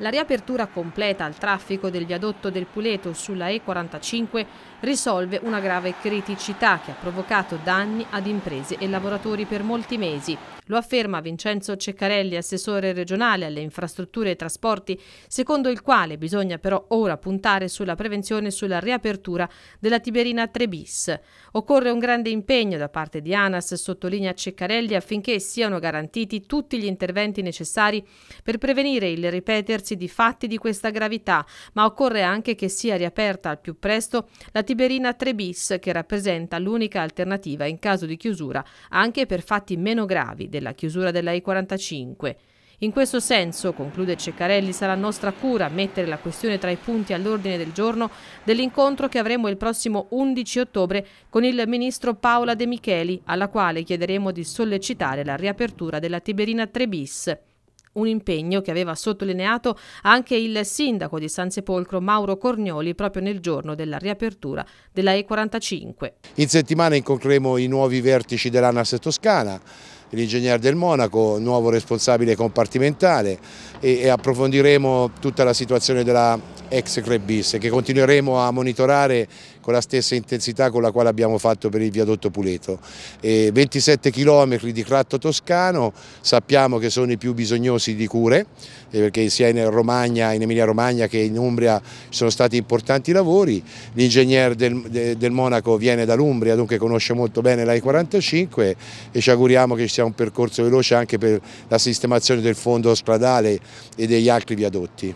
La riapertura completa al traffico del viadotto del Puleto sulla E45 risolve una grave criticità che ha provocato danni ad imprese e lavoratori per molti mesi. Lo afferma Vincenzo Ceccarelli, assessore regionale alle infrastrutture e trasporti, secondo il quale bisogna però ora puntare sulla prevenzione e sulla riapertura della Tiberina 3 bis. Occorre un grande impegno da parte di ANAS, sottolinea Ceccarelli, affinché siano garantiti tutti gli interventi necessari per prevenire il ripetersi di fatti di questa gravità, ma occorre anche che sia riaperta al più presto la Tiberina 3 bis, che rappresenta l'unica alternativa in caso di chiusura anche per fatti meno gravi della chiusura della I-45. In questo senso, conclude Ceccarelli, sarà nostra cura mettere la questione tra i punti all'ordine del giorno dell'incontro che avremo il prossimo 11 ottobre con il ministro Paola De Micheli, alla quale chiederemo di sollecitare la riapertura della Tiberina 3 bis un impegno che aveva sottolineato anche il sindaco di San Sepolcro Mauro Cornioli proprio nel giorno della riapertura della E45. In settimana incontreremo i nuovi vertici dell'ANAS Toscana, l'ingegner del Monaco, nuovo responsabile compartimentale e, approfondiremo tutta la situazione della ex Crebis che continueremo a monitorare con la stessa intensità con la quale abbiamo fatto per il viadotto Puleto. E 27 km di tratto toscano, sappiamo che sono i più bisognosi di cure, eh, perché sia in Romagna, in Emilia Romagna che in Umbria ci sono stati importanti lavori, l'ingegner del, del, Monaco viene dall'Umbria, dunque conosce molto bene la I45 e ci auguriamo che ci sia un percorso veloce anche per la sistemazione del fondo stradale e degli altri viadotti.